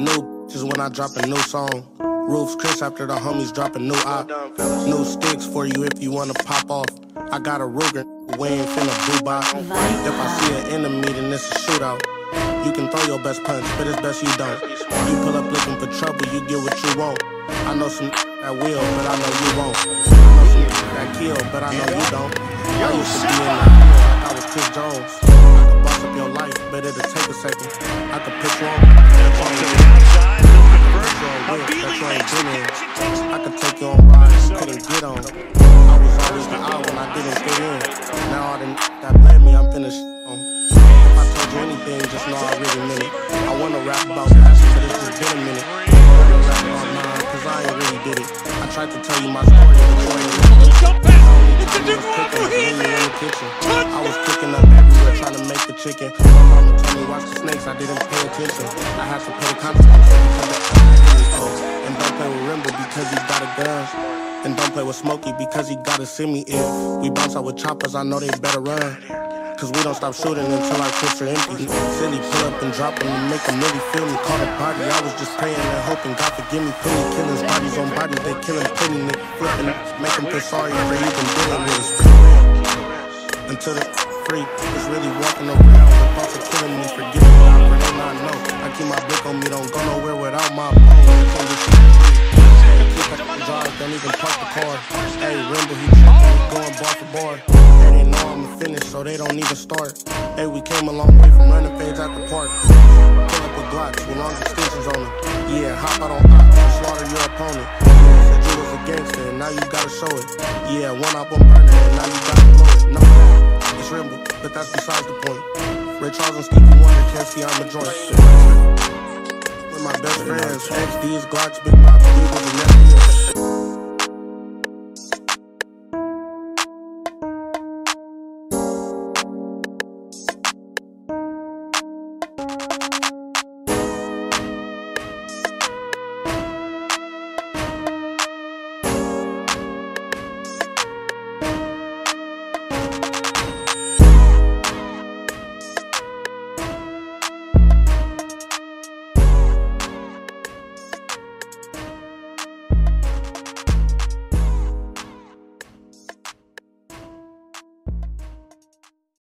New just when I drop a new song. Roofs Chris after the homies dropping new op. New sticks for you if you wanna pop off. I got a Ruger, we ain't finna boo If I see an enemy, then it's a shootout. You can throw your best punch, but it's best you don't. You pull up looking for trouble, you get what you want. I know some that will, but I know you won't. I know some that kill, but I know you don't. I used to be in the like I was Chris Jones. I could bust up your life, but it'll take a second. I could put you you on. I was always the odd when I didn't fit in. Now all the that blame me, I'm finished on. If I told you anything, just know I really meant it. I wanna rap about passion, but it's just been a minute. I wanna rap about mine, cause I ain't really did it. I tried to tell you my story, but you ain't I was cooking up everywhere trying to make the chicken. My mama told me watch the snakes, I didn't pay attention. I had to pay the consequences And don't play with Rimble because he got a gun. And don't play with Smokey because he gotta see me if we bounce out with choppers, I know they better run. Cause we don't stop shooting until our clips are empty. Silly pull up and drop and make them really feel me. Caught a party, I was just praying and hoping God forgive me. Penny killings, bodies on bodies, they killing penny, nigga. Flipping make them feel sorry for even dealing with. Until the free is really walking around with thoughts of killing me. Forgive me, I pray not know. I keep my blick on me, don't go nowhere without my phone. Don't even park the car. Hey, Rimble, he going bar for bar They didn't know I'm finish, so they don't even start. Hey, we came a long way from running fades at the park. Pull up with Glocks with long extensions on them. Yeah, hop out on top slaughter your opponent. Said you was a gangster, and now you gotta show it. Yeah, one up on burner, and now you gotta blow it. No, it's Rimble, but that's besides the point. Ray Charles and Stevie Wonder can't see I'm a joint. Friends, XD's Glocks, Big a nephew.